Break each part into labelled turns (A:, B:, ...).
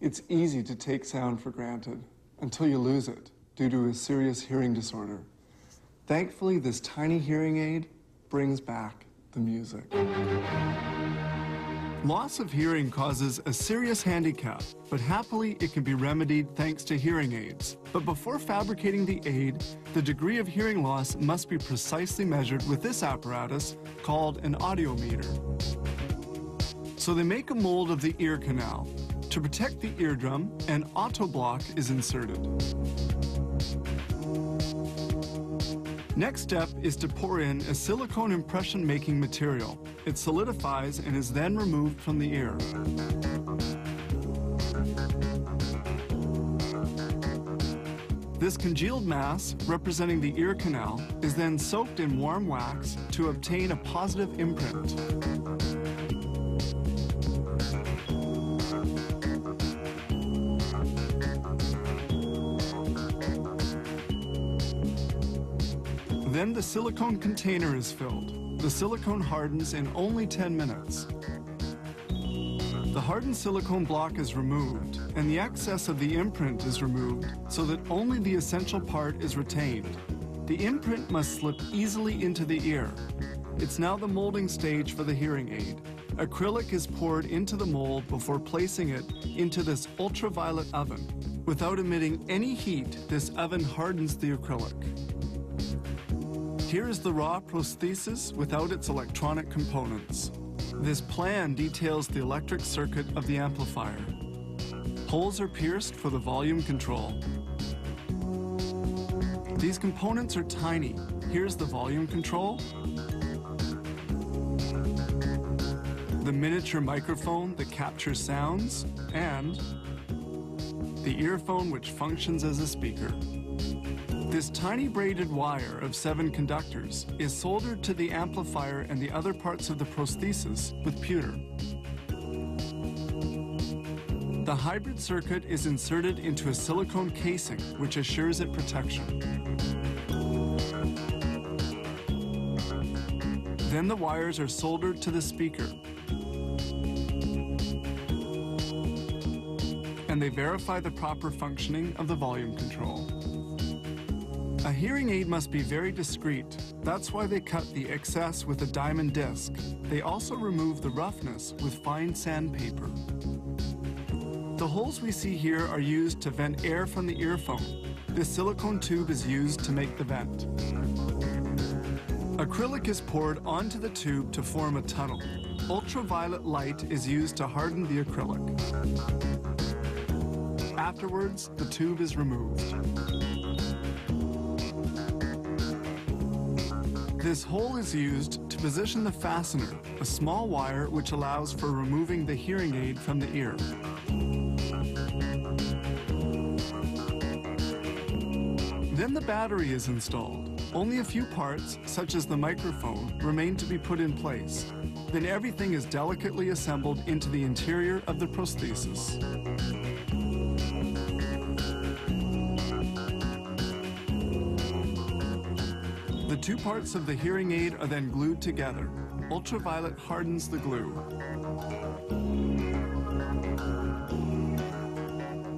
A: It's easy to take sound for granted until you lose it due to a serious hearing disorder. Thankfully, this tiny hearing aid brings back the music. Loss of hearing causes a serious handicap, but happily it can be remedied thanks to hearing aids. But before fabricating the aid, the degree of hearing loss must be precisely measured with this apparatus called an audiometer. So they make a mold of the ear canal. To protect the eardrum, an otoblock is inserted. Next step is to pour in a silicone impression making material. It solidifies and is then removed from the ear. This congealed mass, representing the ear canal, is then soaked in warm wax to obtain a positive imprint. Then the silicone container is filled. The silicone hardens in only 10 minutes. The hardened silicone block is removed, and the excess of the imprint is removed so that only the essential part is retained. The imprint must slip easily into the ear. It's now the molding stage for the hearing aid. Acrylic is poured into the mold before placing it into this ultraviolet oven. Without emitting any heat, this oven hardens the acrylic. Here is the raw prosthesis without its electronic components. This plan details the electric circuit of the amplifier. Holes are pierced for the volume control. These components are tiny. Here's the volume control, the miniature microphone that captures sounds, and the earphone which functions as a speaker. This tiny braided wire of seven conductors is soldered to the amplifier and the other parts of the prosthesis with pewter. The hybrid circuit is inserted into a silicone casing, which assures it protection. Then the wires are soldered to the speaker. And they verify the proper functioning of the volume control. A hearing aid must be very discreet. That's why they cut the excess with a diamond disc. They also remove the roughness with fine sandpaper. The holes we see here are used to vent air from the earphone. This silicone tube is used to make the vent. Acrylic is poured onto the tube to form a tunnel. Ultraviolet light is used to harden the acrylic. Afterwards, the tube is removed. This hole is used to position the fastener, a small wire which allows for removing the hearing aid from the ear. Then the battery is installed. Only a few parts, such as the microphone, remain to be put in place. Then everything is delicately assembled into the interior of the prosthesis. The two parts of the hearing aid are then glued together. Ultraviolet hardens the glue.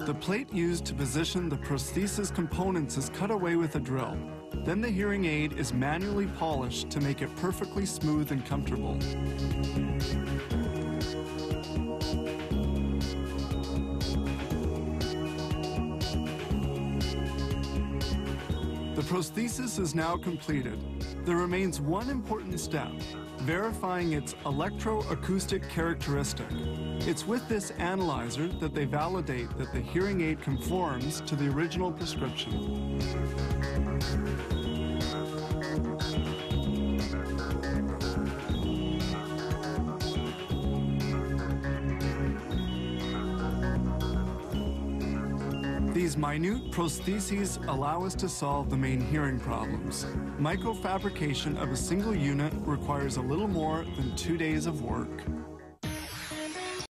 A: The plate used to position the prosthesis components is cut away with a drill. Then the hearing aid is manually polished to make it perfectly smooth and comfortable. Prosthesis is now completed. There remains one important step, verifying its electroacoustic characteristic. It's with this analyzer that they validate that the hearing aid conforms to the original prescription. These minute prostheses allow us to solve the main hearing problems. Microfabrication of a single unit requires a little more than two days of work.